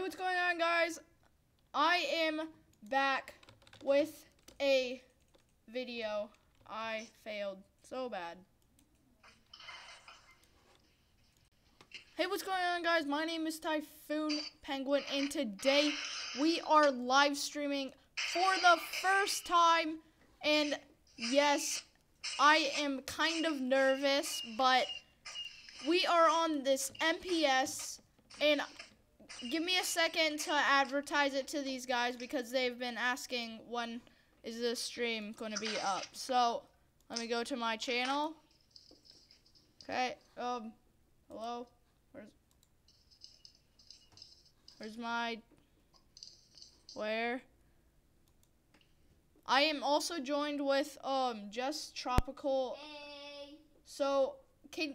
Hey, what's going on, guys? I am back with a video. I failed so bad. Hey, what's going on, guys? My name is Typhoon Penguin, and today we are live streaming for the first time. And yes, I am kind of nervous, but we are on this MPS, and give me a second to advertise it to these guys because they've been asking when is this stream going to be up. So let me go to my channel. Okay. Um. Hello. Where's Where's my where? I am also joined with um just tropical. Hey. So can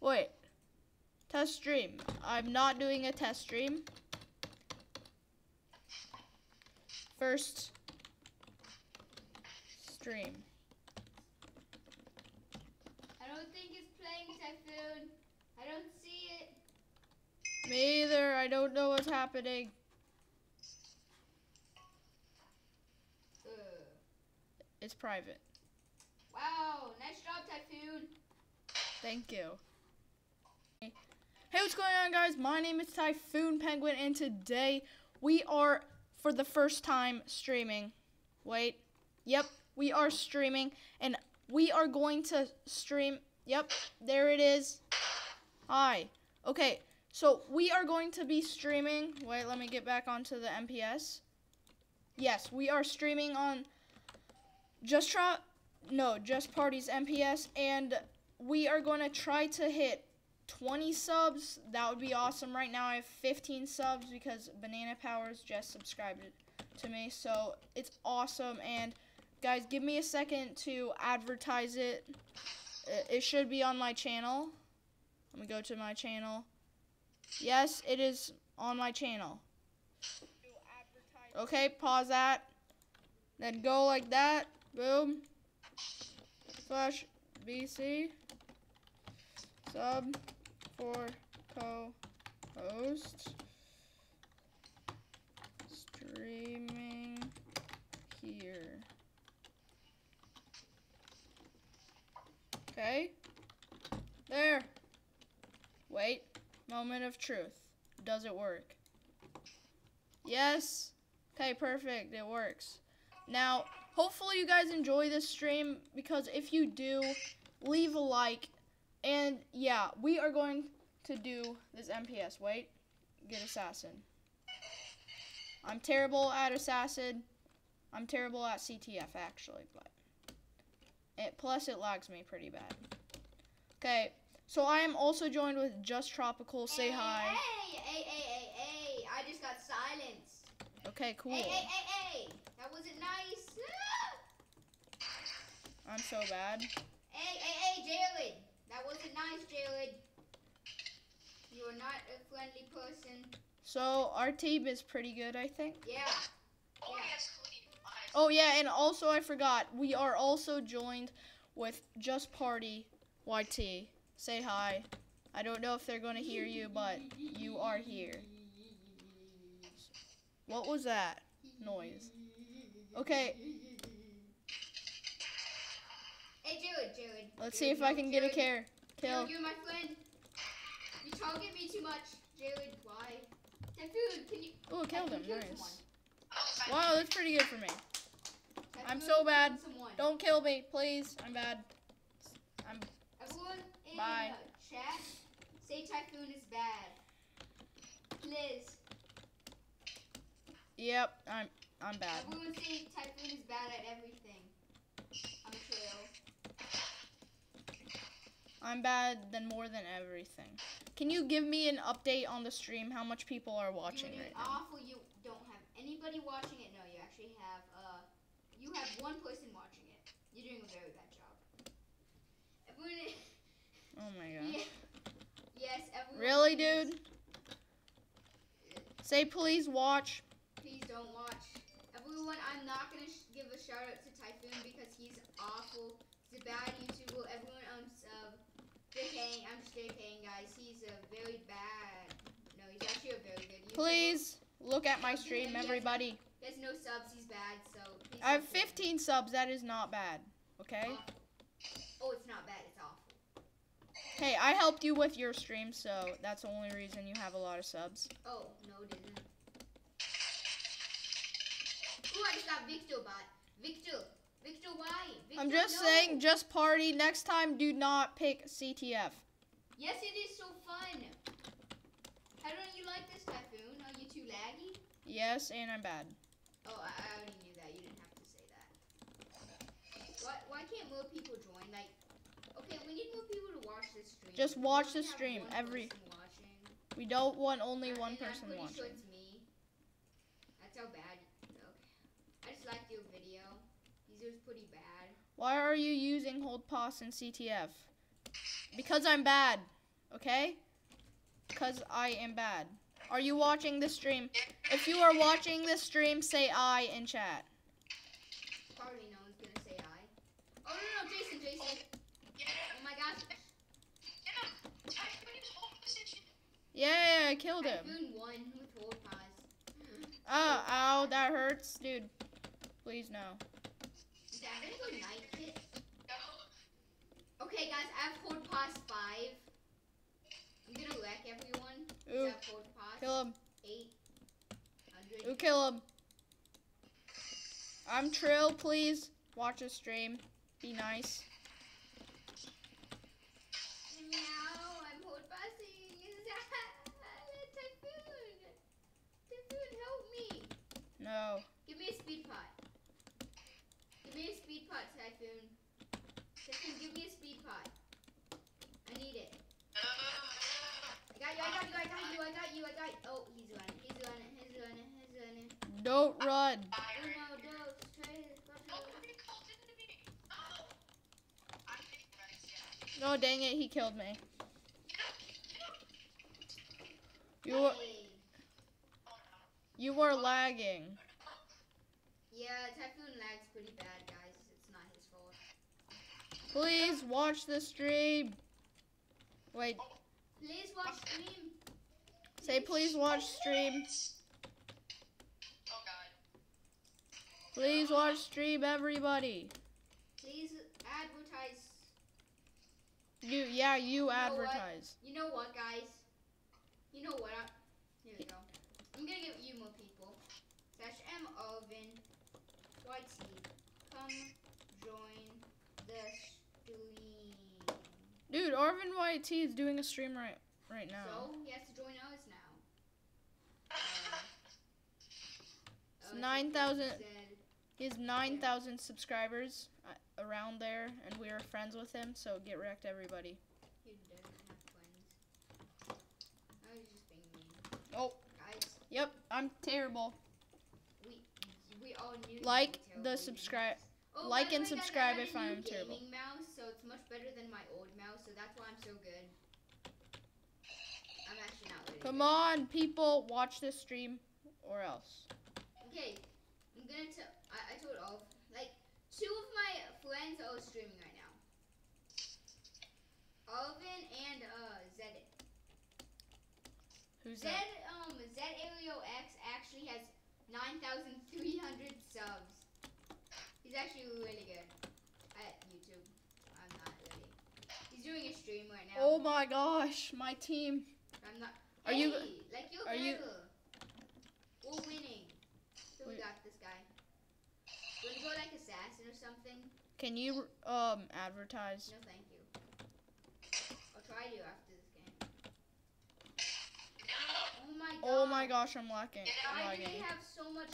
wait. Test stream. I'm not doing a test stream. First stream. I don't think it's playing Typhoon. I don't see it. Me either. I don't know what's happening. Ugh. It's private. Wow, nice job, Typhoon. Thank you. Hey, what's going on, guys? My name is Typhoon Penguin, and today we are, for the first time, streaming. Wait. Yep, we are streaming, and we are going to stream. Yep, there it is. Hi. Okay, so we are going to be streaming. Wait, let me get back onto the MPS. Yes, we are streaming on Just Try. No, Just Parties MPS, and we are going to try to hit 20 subs. That would be awesome. Right now I have 15 subs because Banana Powers just subscribed to me. So it's awesome. And guys, give me a second to advertise it. It should be on my channel. Let me go to my channel. Yes, it is on my channel. Okay, pause that. Then go like that. Boom. Slash BC. Sub for co-host. Streaming here. Okay. There. Wait. Moment of truth. Does it work? Yes. Okay, perfect. It works. Now, hopefully you guys enjoy this stream because if you do, leave a like. And yeah, we are going to do this MPS. Wait. Get assassin. I'm terrible at assassin. I'm terrible at CTF actually, but it plus it lags me pretty bad. Okay, so I am also joined with Just Tropical. Say hey, hi. Hey, hey, hey, hey, hey. I just got silenced. Okay, cool. Hey, hey, hey, hey. That wasn't nice. I'm so bad. Hey, hey, hey, Jalen. That wasn't nice, Jalen. You are not a friendly person. So our team is pretty good, I think. Yeah. Oh, Yeah. yes, Cleve. Oh yeah, and also I forgot, we are also joined with Just Party YT. Say hi. I don't know if they're going to hear you, but you are here. What was that noise? Okay, Hey, Jared, Jared. let's Jared, see if I can get a care kill. Jared, you're my friend. You target me too much, Jared. Why? Typhoon, can you? Oh, killed him. Kill Nice. Was Wow, that's pretty good for me. someone. I'm so bad. someone. Don't kill me, please. I'm bad. I'm Everyone in Bye. the chat, say Typhoon is bad. Please. Yep, I'm I'm bad. Everyone say Typhoon is bad at everything. I'm chill. I'm bad than more than everything. Can you give me an update on the stream? How much people are watching You're right doing now? awful. You don't have anybody watching it. No, you actually have. Uh, you have one person watching it. You're doing a very bad job. Everyone. Oh my god. Yeah. Yes, everyone. Really, please- dude? Say please watch. Please don't watch. Everyone, I'm not gonna sh- give a shout out to Typhoon because he's awful. He's a bad YouTuber. Everyone, I'm uh, JKing. I'm just JKing, guys. He's a very bad. No, he's actually a very good YouTuber. Please look at my stream, everybody. He has no subs. He's bad. So. I have support him. 15 subs. That is not bad. Okay. Oh, it's not bad. It's awful. Hey, I helped you with your stream, so that's the only reason you have a lot of subs. Oh no, it didn't. Ooh, I just got Victor bot. Victor. Victor, why? Victor, I'm just no. saying, just party. Next time, do not pick CTF. Yes, it is so fun. How don't you like this typhoon? Are you too laggy? Yes, and I'm bad. Oh, I, I already knew that. You didn't have to say that. Why, why can't more people join? Like, okay, we need more people to watch this stream. Just watch the stream, every- We don't want only uh, And- one person I'm sure watching. it's me. That's how bad. Okay. I just liked your video. These was pretty bad. Why are you using hold pause in CTF? Because I'm bad. Okay? Because I am bad. Are you watching this stream? If you are watching this stream, say I in chat. Probably no one's gonna say I. Oh no no, Jason, Jason. Yeah. Oh my gosh. Yeah. Typhoon is home position. Yeah, I killed him. Typhoon won with hold pause. Oh, ow, that hurts. Dude, please no. Is that gonna go night? No. Okay, guys, I have hold pause five. I'm gonna wreck everyone. Ooh, kill him. Eight. Ooh, kill him. I'm Trill, please. Watch the stream. Be nice. Meow, I'm hold passing. Typhoon. Typhoon, help me. No. Give me a speed pot. Give me a speed pot, Typhoon. Typhoon, give me a speed pot. I need it. I got you, I got you, I got you, I got you, I got you. Oh, he's running, he's running, he's running, he's running. Don't run. Oh no, don't, Trey, got you. Nobody called into me. Oh. I think that's yeah. No, dang it, he killed me. Get up. Get up. You were, Hey. Oh no. you were lagging. Yeah, Typhoon lags pretty bad, guys. It's not his fault. Please watch the stream. Wait, Please watch stream. say please watch stream. Oh god. Please watch stream, everybody. Please advertise. You, yeah, you what? advertise. You know what, guys? You know what? I, here we go. I'm gonna give you more people. Slash M Alvin YT. Come join the Dude, Arvin YT is doing a stream right right now. So he has to join us now. It's Uh, 9,000 He has 9,000 subscribers uh, around there, and we are friends with him, so get wrecked, everybody. He doesn't have friends. I was just being mean. Oh. Guys, Yep, I'm terrible. we we all knew. Like the subscribe. Oh, like and subscribe if a I new am terrible. mouse, much better than my old mouse, so that's why I'm so good. I'm actually not really Come good. on, people, watch this stream, or else. Okay, I'm gonna tell. I, I told all like two of my friends are streaming right now. Alvin and uh Zed. Who's Zed that? um Zed Aerial X actually has nine thousand three hundred subs. He's actually really good at YouTube. I'm not really. He's doing a stream right now. Oh my gosh, my team. I'm not. Are hey, you- like you're are you- We're winning. So we got this guy. Wanna go like assassin or something? Can you um advertise? No, thank you. I'll try to after this game. Oh my god. Oh my gosh, I'm lacking. Why do lagging. they have so much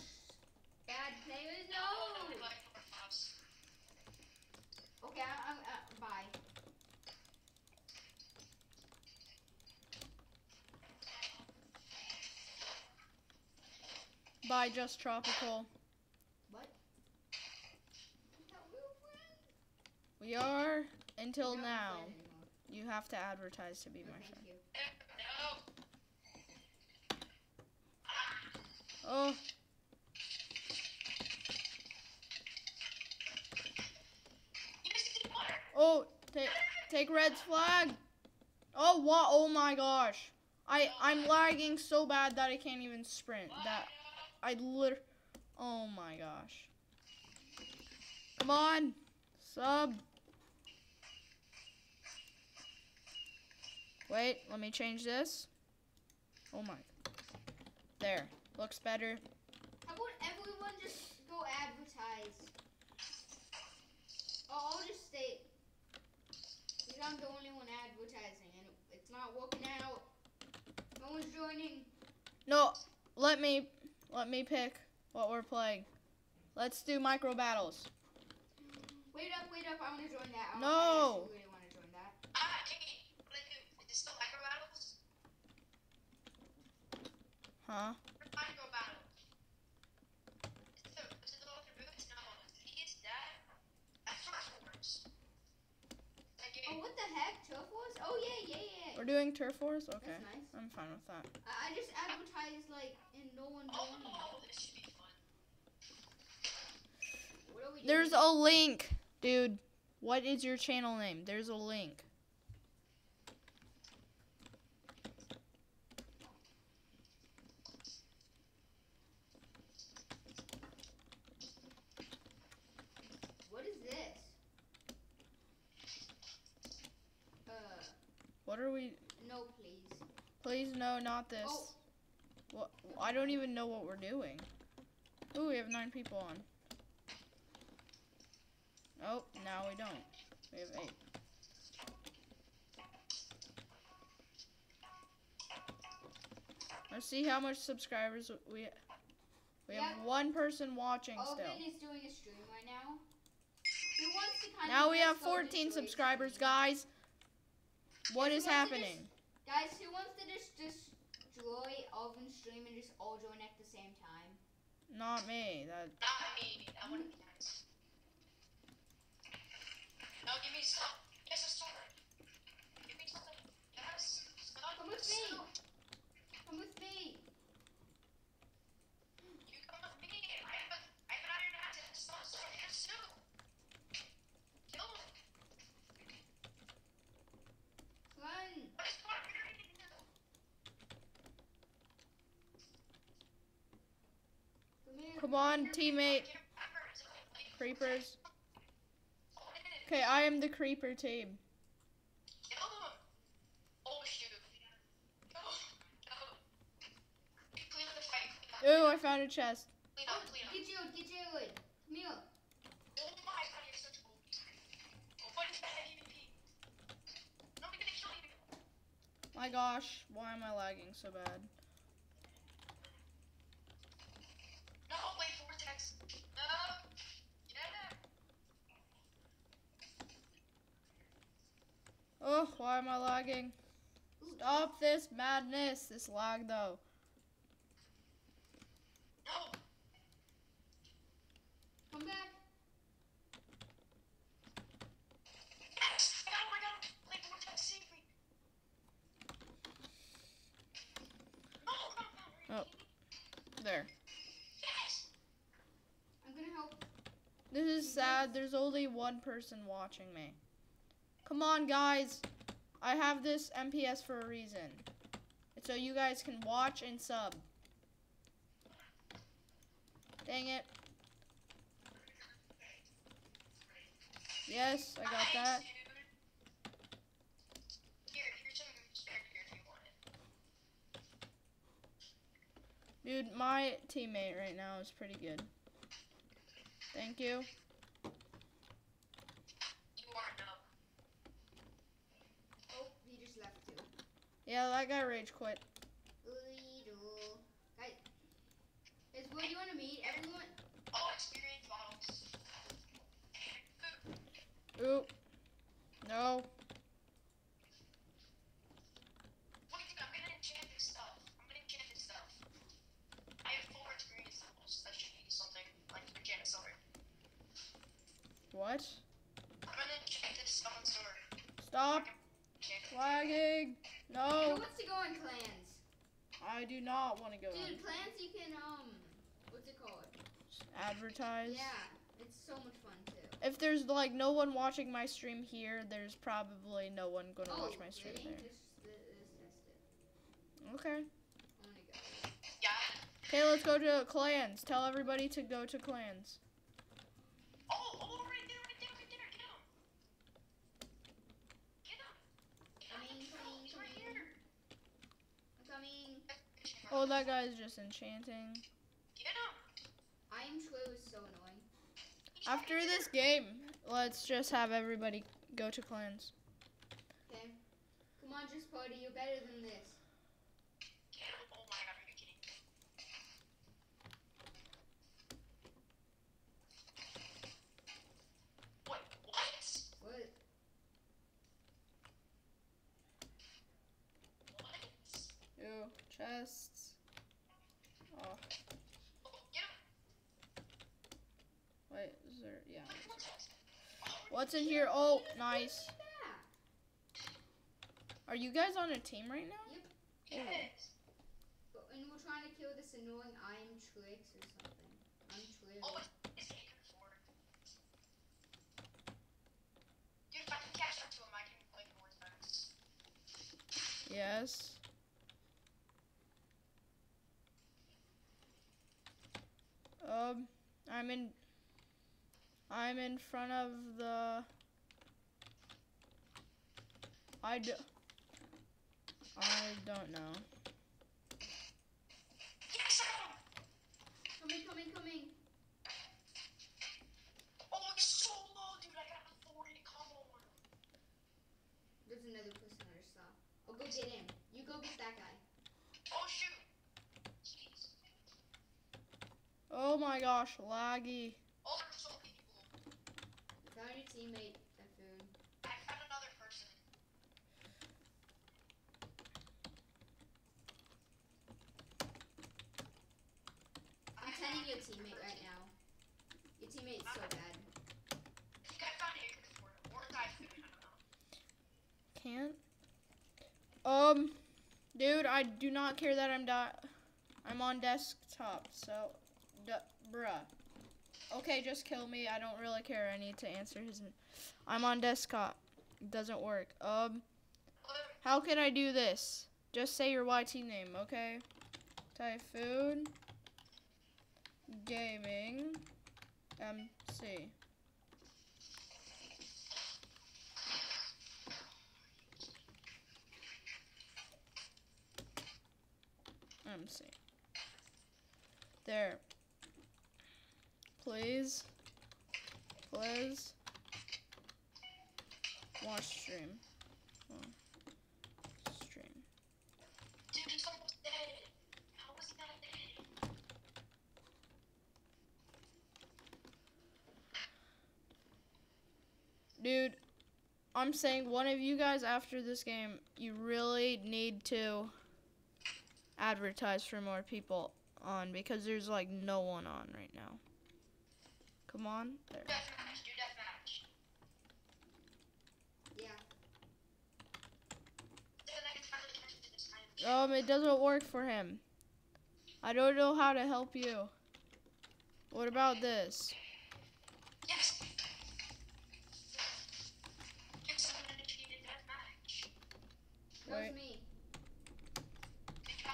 bad players? No. Nobody liked our mouse. Okay, I, I'm. Uh, bye. Bye, just tropical. What? We were friends. We are until now. You have to advertise to be my friend. No. Oh, You just did water. oh, take take Red's flag. Oh what? Oh my gosh. I I'm lagging so bad that I can't even sprint. That I literally... Oh my gosh. Come on, sub. Wait, let me change this. Oh my. There, looks better. How about everyone just go advertise? Oh, I'll just stay. Because I'm the only one advertising, and it's not working out. No one's joining. No, let me let me pick what we're playing. Let's do micro battles. Wait up, wait up. I want to join that. I, No. I really want to join that. Ah, dang. What do I do? Is it still micro battles? Huh? Micro battle? Is it the one with the boots? No. These, that. That's Turf Wars. That Oh, what the heck? Turf Wars? Oh, yeah, yeah, yeah. We're doing turf wars. Okay, That's nice. I'm fine with that. I, I just advertised, like, and no one joined. Oh, this should be fun. What are we doing? There's a link, dude. What is your channel name? There's a link. What is this? Uh, What are we? no, please. Please no, not this. Oh. What? I don't even know what we're doing. Ooh, we have nine people on. Oh, now we don't. We have eight. Let's see how much subscribers we. We have one person watching Open still. is doing a stream right now. Who wants to kind Now we have 14 subscribers, guys. What Yes, is who wants to happening? Guys, who wants to just destroy Alvin stream and just all join at the same time? Not me. That Not me. That wouldn't be nice. No, give me some. Yes, a sword. Give me something. Yes. Come with me. Come with me. You come with me. I have a, I have an iron axe and a stone sword and a suit. Kill him. Run. What is what are you doing? Come on, teammate. Creepers. Okay, I am the creeper team. Oh. Ooh, I found a chest. Get you, get you. My gosh, why am I lagging so bad? No, wait, vortex. No. Yeah. Oh, why am I lagging? Stop this madness, this lag though. No. Come back. Oh. There. Yes. I'm gonna help. This is sad, there's only one person watching me. Come on, guys. I have this MPS for a reason. It's so you guys can watch and sub. Dang it. Yes, I got that. dude. Here, here's some spare gear if you want it. Dude, my teammate right now is pretty good. Thank. You are no. Oh, he just left too. Yeah, that guy rage quit. Little. Guys, is where you wanna meet? Everyone. Oh, experience bottles. Ooh. No. What do you think? I'm gonna enchant this stuff. I'm gonna enchant this stuff. I have four experience levels. That should be something like enchant a sword. What? I'm gonna enchant this stone sword. Stop Enchant it. lagging. Who No. wants to go in clans? I do not want to go Dude, on. clans you can um, what's it called? advertise. Yeah, it's so much fun too. If there's like no one watching my stream here, there's probably no one going to oh, watch my stream really? there. Just, uh, just it. Okay. I'm gonna. Yeah. Okay, let's go to clans. Tell everybody to go to clans. Oh, oh, right there, right there, right there. Get him. Get him. Get him. Coming, He's coming, right coming. here. I'm coming. Oh, that guy's just enchanting. Get him. I am true is so annoying. After this game, let's just have everybody go to clans. Okay. Come on, just party. You're better than this. Get. Oh my god, are you kidding? What? What? What? What? Ew, chests. Oh, Oh, get him. wait, is there? Yeah. What's this? Oh, What's in here? Oh, nice. Are you guys on a team right now? yes. But- And we're trying to kill this annoying Iron Tricks or something. I'm Trix. Oh, it's Hager Ford. Dude, if I can catch up to him, I can play North Max. Yes. Um, I'm in. I'm in front of the. I do. I don't know. Yes, Coming, coming, coming. Oh, he's so low, dude. I got a 40 combo on. There's another person I just saw. I'll go get him. You go get that guy. Oh, shoot. Jeez. Oh my gosh, laggy. Oh, there's so many people. Found your teammate, Typhoon. I found another person. I'm telling your teammate right now. Your teammate's so bad. I think I found Hager Ford. Or Typhoon. I don't know. Can't. Um, dude, I do not care that I'm dot. I'm on desktop, so, d- bruh. Okay, just kill me. I don't really care. I need to answer his. I'm on desktop. It doesn't work. Um, how can I do this? Just say your YT name, okay? Typhoon Gaming MC. MC. There. Please. Please. Watch stream. Stream. Dude, he's almost dead. How is he not dead? Dude, I'm saying one of you guys after this game, you really need to advertise for more people on because there's like no one on right now. Come on. There. Deathmatch, do deathmatch. Yeah. Then I can finally catch it. Um, it doesn't work for him. I don't know how to help you. What about this? Yes! Get someone initiated deathmatch. That Wait. was me. Good job.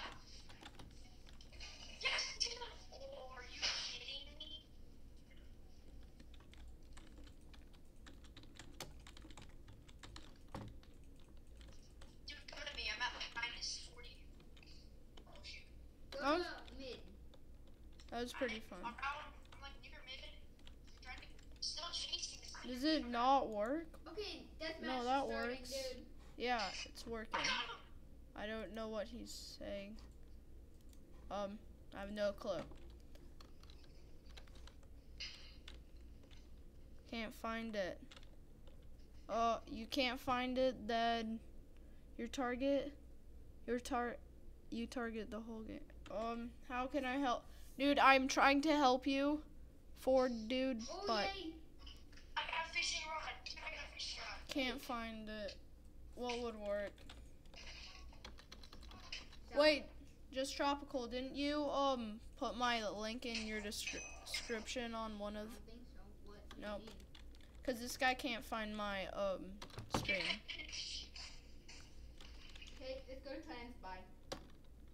Yes! Dude! Oh, are you kidding me? Dude, come to me. I'm at like minus 40. Oh, shoot. Go Oh. to mid. That was pretty fun. I'm around, I'm like near mid. You're trying to, still chasing this. Does it not work? Okay, deathmatch No, that starting, works. dude. Yeah, it's working. I got him! I don't know what he's saying. Um, I have no clue. Can't find it. Oh, you can't find it, then your target, your tar, you target the whole game. Um, how can I help? Dude, I'm trying to help you, Ford dude, Oh, but yay. I got a fishing rod. I got a fishing rod. can't find it. What would work? Wait, just tropical. Didn't you um put my link in your descri- description on one I of? don't think so. Nope. Cause this guy can't find my um stream. Okay, let's go to clans. Bye.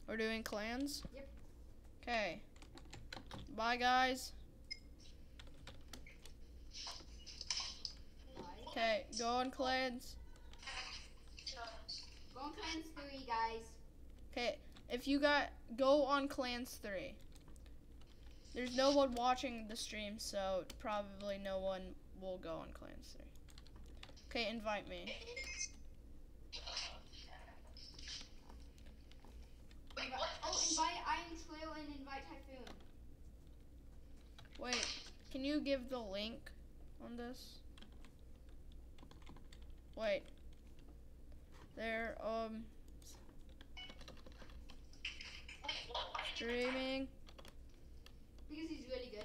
We're doing clans? Yep. Okay. Bye, guys. Okay, go on clans. Go on clans three, guys. Okay, if you got go on clans three. There's no one watching the stream, so probably no one will go on clans three. Okay, invite me. Wait, what? oh, invite Iron Trail and invite Typhoon. Wait, can you give the link on this? Wait. There, um, Wait, what? Why did you streaming. Because he's really good.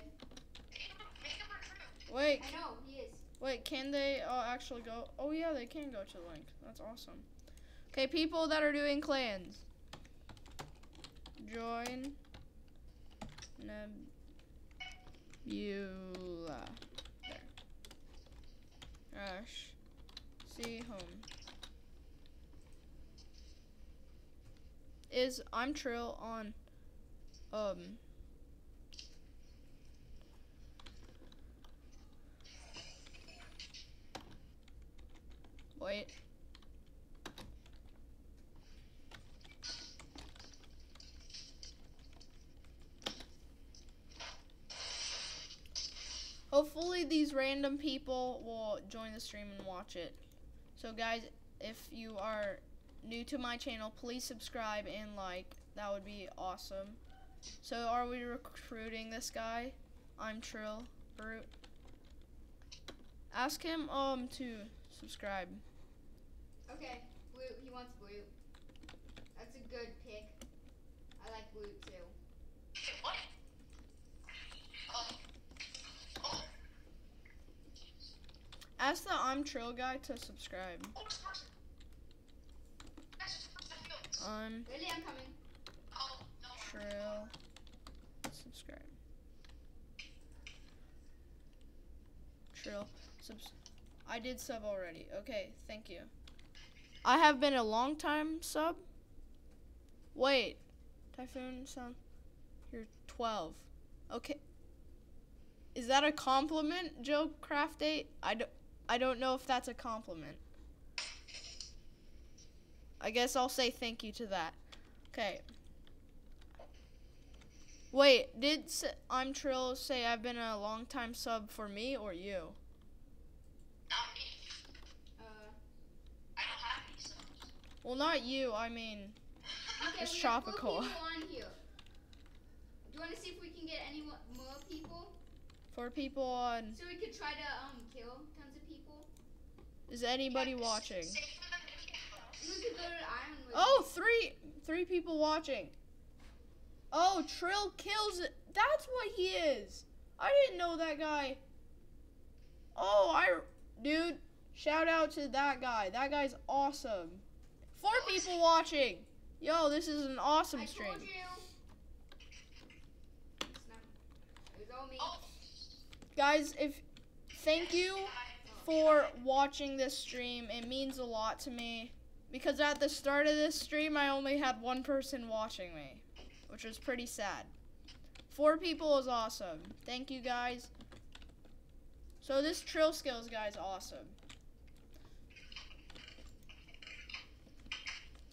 make him, make him recruit? Wait, I know, he is. wait, can they uh, actually go? Oh yeah, they can go to the link. That's awesome. Okay, people that are doing clans. Join. Nebula. There. Rush. See home. Is I'm Trill on um Wait. Hopefully these random people will join the stream and watch it. So guys, if you are new to my channel, please subscribe and like. That would be awesome. So are we recruiting this guy? I'm Trill Brute. Ask him um to subscribe. Okay, blue. He wants blue. That's a good pick. I like blue too. Wait, what? Oh. Oh. Ask the I'm Trill guy to subscribe. This person. That's just the person I feel. I'm Really, I'm coming. Oh. Trill. Subscribe. Trill. Subs. I did sub already. Okay, thank you. I have been a long time sub. Wait, Typhoon sound. You're 12. Okay. Is that a compliment, Joe Craft 8? I don't, I don't know if that's a compliment. I guess I'll say thank you to that. Okay. Wait, did s- I'm Trill say I've been a long time sub for me or you? Not me. Uh, I don't have any subs. Well, not you. I mean, okay, It's got four tropical. people on here. Do you want to see if we can get any more people? Four people on. So we could try to um kill tons. Is anybody Yeah, watching? Say for them to get close. We could go to Ironwood. Oh, three, three people watching. Oh, Trill kills it. That's what he is. I didn't know that guy. Oh, I, dude, shout out to that guy. That guy's awesome. Four people watching. Yo, this is an awesome I stream. told you. It's not. It was all me. Oh. Guys, if thank you for watching this stream. It means a lot to me because at the start of this stream, I only had one person watching me, which was pretty sad. Four people is awesome. Thank you guys. So this Trill Skills guy is awesome.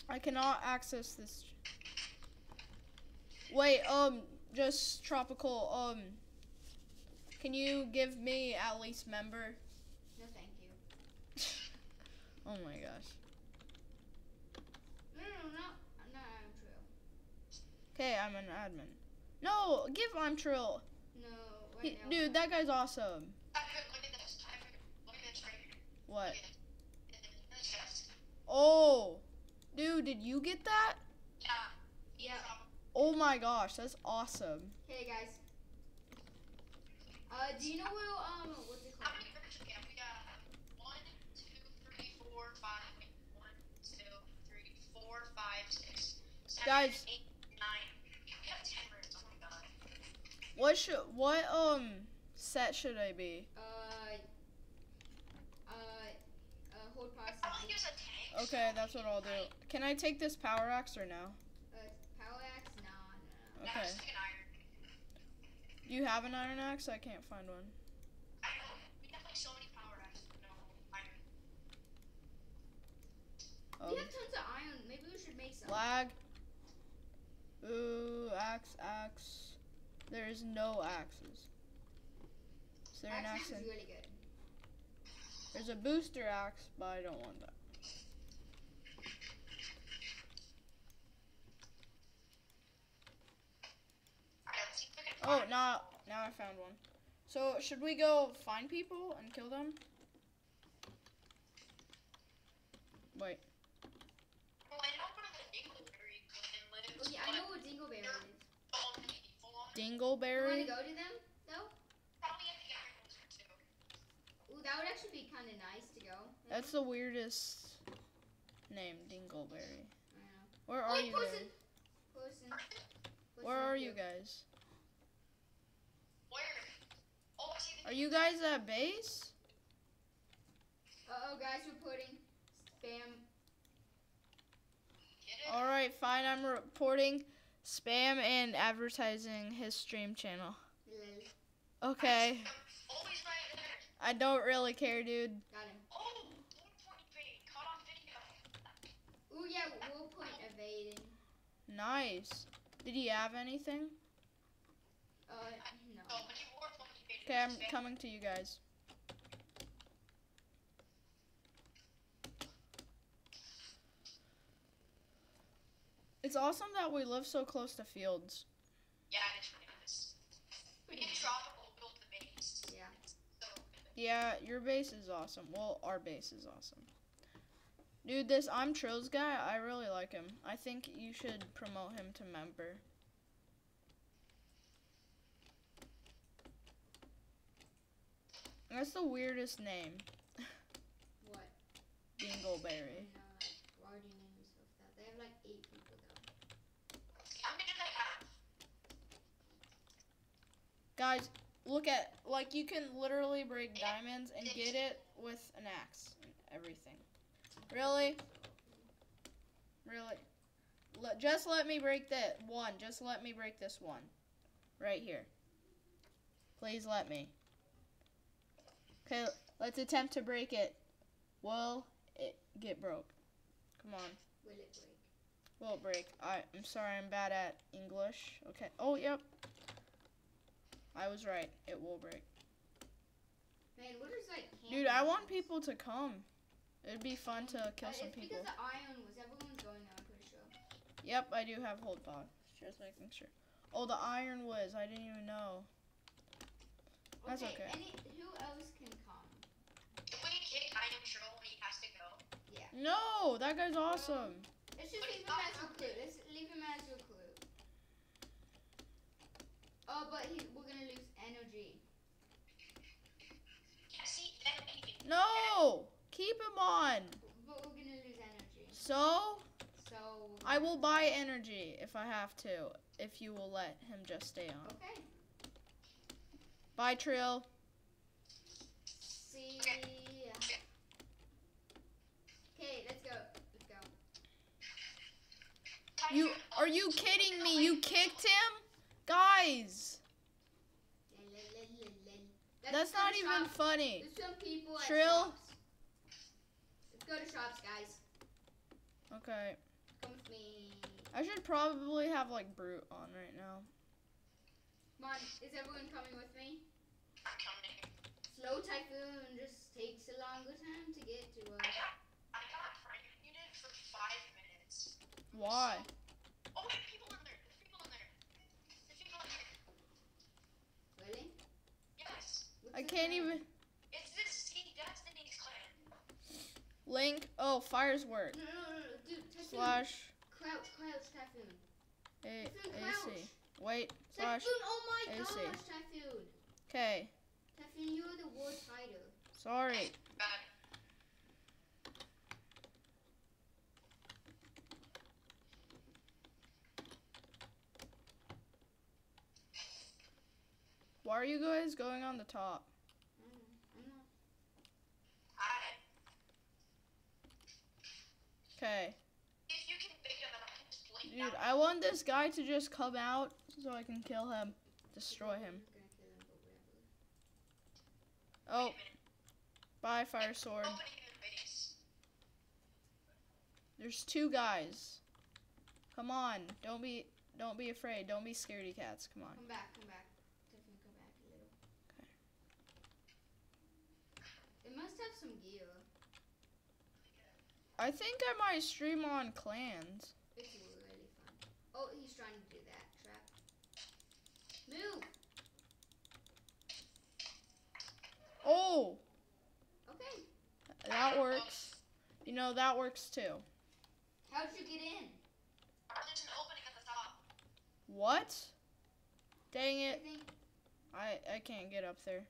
I cannot access this. Wait, um, just tropical. Um, can you give me at least member? No, thank you. oh my gosh. No, no, no, I'm not Iron Trail. Okay, I'm an admin. No, give I'm Trill. No, right He, now. dude, that guy's awesome. Typhoon, look at this. Typhoon, look at this right here. What? Look at it. In the, in the chest. Oh, dude, did you get that? Yeah. Yeah. Oh my gosh, that's awesome. Hey guys. Uh, do you know where um what's it called? Guys. What should what um set should I be? Uh uh, uh hold. Okay, that's what I'll do. Can I take this power axe or no? Uh, power axe, no, no. Okay. You have an iron axe? I can't find one. Um, we have tons of iron. Maybe we should make some. Lag. Ooh, axe, axe. There is no axes. Is there an axe? Axes is really good. There's a booster axe, but I don't want that. Alright, let's see if we can Oh, now now I found one. So should we go find people and kill them? Wait. Well, I know where the dingleberry clan lives. Oh yeah, I know what Dingleberry is. but so many people on it. You want Dingleberry. to go to them though? Probably at the iron too. Ooh, that would actually be kind of nice to go. That's the weirdest name, Dingleberry. I know. Where are Wait, you person. guys? Person. Where are you guys? Where? Oh, I see the Are you guys at base? Uh oh, guys, we're putting spam. All right, fine. I'm reporting spam and advertising his stream channel. Lil. Okay. Always. I don't really care, dude. Got him. Oh, one point. Caught on video. Ooh yeah, we'll point evading. Nice. Did he have anything? Uh no. Oh, but you wore point bait. Okay, I'm coming to you guys. It's awesome that we live so close to fields. Yeah, it is really nice. We can tropical build the base. Yeah. So, Yeah, your base is awesome. Well, our base is awesome. Dude, this I'm Trills guy, I really like him. I think you should promote him to member. That's the weirdest name, What? Dingleberry. No, like, why do you name yourself that? They have like eight people though. how many do they have? Guys, look at like you can literally break eh, diamonds and get it with an axe and everything. Really? Really? Just let me break that one. Just let me break this one. Right here. Please let me. Okay, let's attempt to break it. Will it get broke? Come on. Will it break? Will it break? I, I'm sorry, I'm bad at English. Okay. Oh, yep. I was right. It will break. Man, what is like? Dude, I want people to come. It'd be fun to kill Uh, some people. because the iron was everyone's going there. I'm pretty sure. Yep, I do have hold pod. Just making sure. Oh, the iron whiz. I didn't even know. That's okay. Any who else can come? If we kick I am he has to go. No, that guy's awesome. Let's just leave him as a broken. clue. Let's leave him as a clue. Oh, but he, we're gonna lose energy. Yeah, see, then he No, keep him on. But we're gonna lose energy. So So. I will buy energy if I have to. If you will let him just stay on. Okay. Bye, Trill. See. Okay, let's go. Let's go. You are you kidding me? You kicked him, guys. Let's That's not even shops. funny. There's some people at Trill? shops. Let's go to shops, guys. Okay. Come with me. I should probably have like brute on right now. Come on, is everyone coming with me? I'm coming. Slow typhoon just takes a longer time to get to I us. got, I got friend for five minutes. Why? Oh wait, people in there. There's people in there. There's people in there. Really? Yes. What's I can't even. It's this. See, that's the Knicks clan. Link. Oh, fires work. No, no, no, no, dude. Slash Crouch, crouch, typhoon. A Typhoon, AC. crouch. Wait. Slash. Oh my AC. gosh, typhoon. Okay. Typhoon, you're the world fighter. Sorry. Bad. Why are you guys going on the top? I don't know, I'm not. I. Okay. If you can pick it up, I can just blink Dude, down. I want this guy to just come out so I can kill him. Destroy him. Oh, Wait bye, fire sword. Opening the base. There's two guys. Come on, don't be don't be afraid. Don't be scaredy cats. Come on. Come back, come back. Typhoon, come back a little. Okay. It must have some gear. I think I might stream on clans. It's really fun. Oh, he's trying to do that trap. Move. Oh, Okay. that works. You know that works too. How'd you get in? There's an opening at the top. What? Dang it! think. I I can't get up there.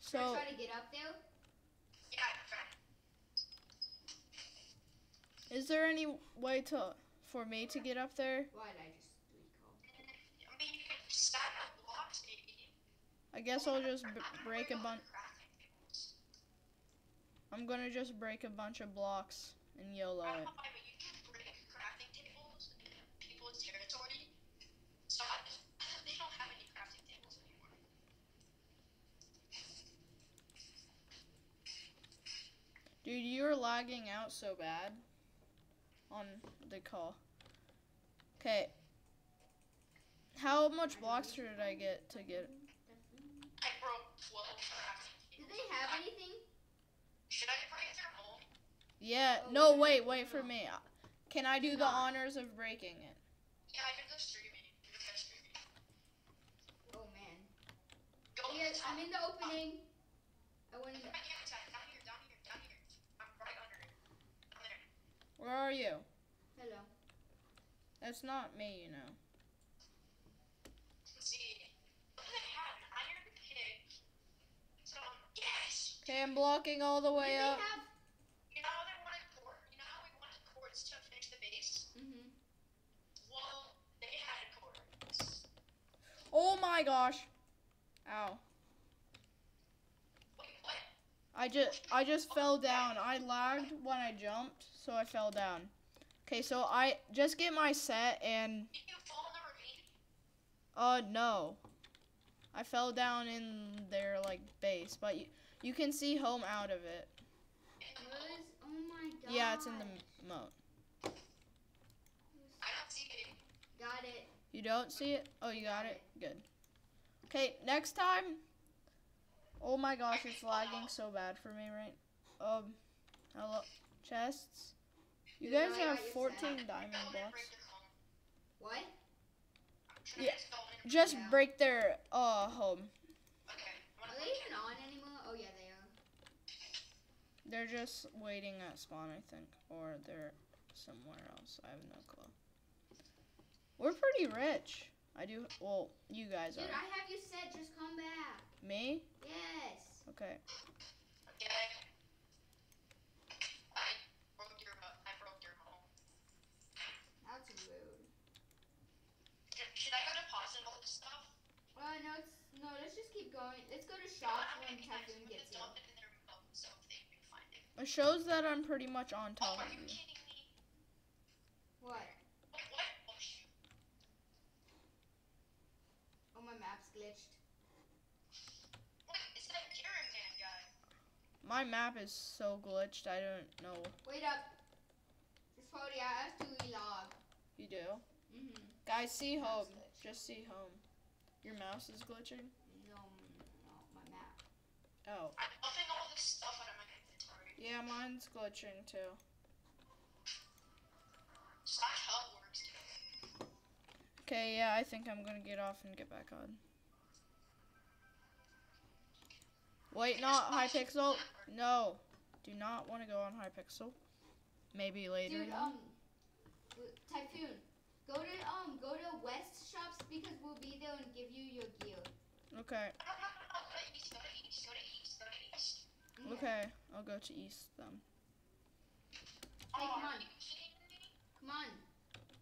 So try to get up there? Yeah, try. Is there any way to for me to get up there? I just recall? I mean, you can stack up. I guess I'll just b- break a bunch. I'm gonna just break a bunch of blocks and YOLO I it. don't know why, but you can break crafting tables in people's territory. So I they don't have any crafting tables anymore. Dude, you're lagging out so bad on the call. Okay. How much blocks did I get to get? I broke 12 crafting Did they have anything? Should I break their home? Yeah. Oh, No, wait, wait, wait for me. Can I do the honors of breaking it? Yeah, I can go streaming. You can go streaming. Oh man. Yes. I'm in the opening. I went in Look the. at my camera side. Down here, down here, down here. I'm right under it. I'm there. Where are you? Hello. That's not me, you know. Let's see. What do they have? An iron pig. Some. Yes! Okay, I'm blocking all the way up. have? You know how they wanted? You know how we wanted cords to finish the base? Mm-hmm. Well, they had cords. Oh my gosh. Ow. Wait, what? I just I just fell down. I lagged when I jumped, so I fell down. Okay, so I just get my set and Did you fall in the ravine? uh no. I fell down in their like base, but you, you can see home out of it. Was? Oh my god. Yeah, it's in the moat. I don't see it. Got it. You don't see it? Oh, you got it. Good. Okay, next time. Oh my gosh, it's lagging so bad for me right. Um, hello, chests. You guys have 14 diamond Go in and blocks. break their home. What? Yeah, just go in and Just Yeah. break their uh home. Okay. Are they even on anymore? Oh yeah, they are. They're just waiting at spawn, I think, or they're somewhere else. I have no clue. We're pretty rich. I do. Well, you guys Dude, are. I have you set. Just come back. Me? Yes. Okay. Okay. I broke your home. I broke your home. That's rude. Should- Should I go deposit all this stuff? Uh, no, it's no. Let's just keep going. Let's go to shop I'm when gonna be nice. Typhoon gets gonna here. it in their phone so they can it. It shows that I'm pretty much on Oh, top are of you you. kidding me? What? Wait, what? Oh. Oh, my map's glitched. Wait, it's that caravan guy. My map is so glitched. I don't know. Wait up. Just hold. I have to relog. You do? Mm-hmm. Guys, see home. Just see home. Your mouse is glitching. No, no, my map. Oh. I'm dumping all this stuff out of my inventory. Yeah, mine's glitching too. Slash hub works too. Okay, yeah, I think I'm gonna get off and get back on. Wait, not Hypixel. No, do not want to go on Hypixel. Maybe later. Dude, um, Typhoon, go to um, go to West shops because we'll be there and give you your gear. Okay, Yeah. okay, I'll go to East then. Hey, oh, come are on. you kidding me? Come on,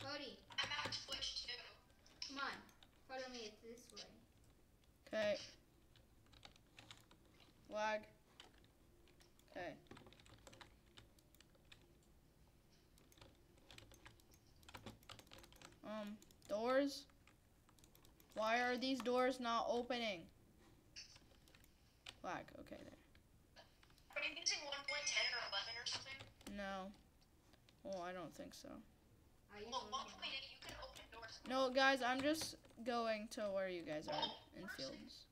Cody. I'm at Twitch too. Come on, follow me. It's this way. Okay. Lag. Okay. Um, doors? Why are these doors not opening? Black. Okay, there. Are you using 1.10 or 11 or something? No. Well, I don't think so. Well, 1.8, you can open doors. No, guys, I'm just going to where you guys are oh, in fields.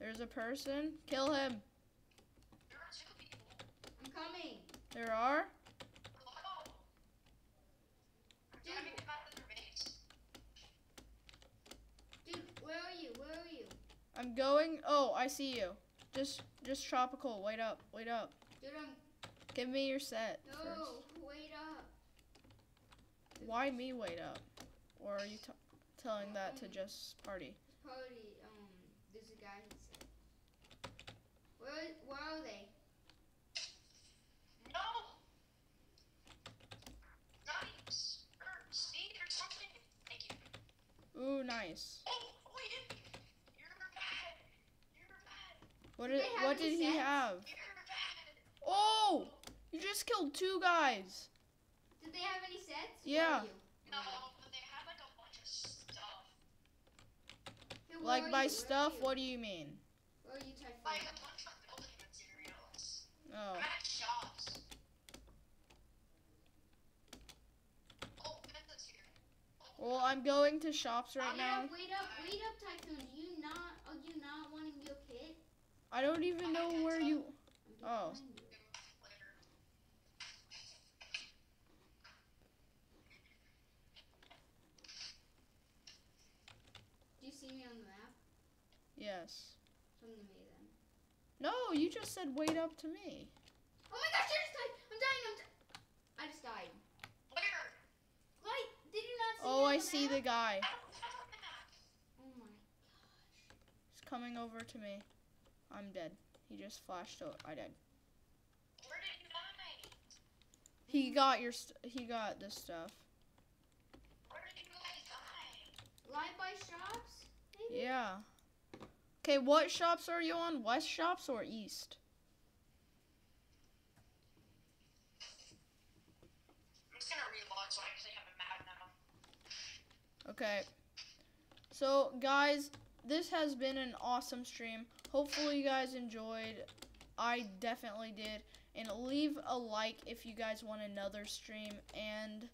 There's a person. Kill him. There are two people. I'm coming. There are. Hello? I'm Dude. driving them out of their base. Dude, where are you? Where are you? I'm going. Oh, I see you. Just, just tropical. Wait up. Wait up. Dude, I'm. Give me your set No, first. wait up. Why me wait up? Or are you t- telling that to just party? Probably, um, there's a guy he said. Where, where are they? No! Nice. Or speed or something. Thank you. Ooh, nice. Oh, oh, he hit me. You're bad. You're bad. What Did did they have what did he sets? have? Oh, you just killed two guys. Did they have any sets? Yeah. Where are you? No, but they had like a bunch of stuff. Hey, Like by you? Stuff, what do you mean? Where are you, Typhoon? Like a bunch of building materials. Oh, I'm at shops. Oh, Penda's here. Oh. well, I'm going to shops right wait now. Up, wait up, wait up, Typhoon. You not, are you not wanting your kit? I don't even know where you. I'm Oh. behind you. Later. Do you see me on the map? Yes. Come to me then. No, you just said wait up to me. Oh my gosh, I just died! I'm dying, I'm di- I just died. Where? Right? Did you not see Oh, me on I the see map? the guy. I don't have a map. Oh my gosh. He's coming over to me. I'm dead. He just flashed out. I died. Where did you die? He got your. St- he got this stuff. Where did you guys die? Live by shops? Maybe? Yeah. Okay, what shops are you on? West shops or east? I'm just gonna relog so I actually have a map now. Okay. So, guys, this has been an awesome stream. Hopefully, you guys enjoyed. I definitely did. And leave a like if you guys want another stream. And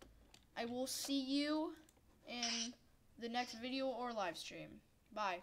I will see you in the next video or live stream. Bye.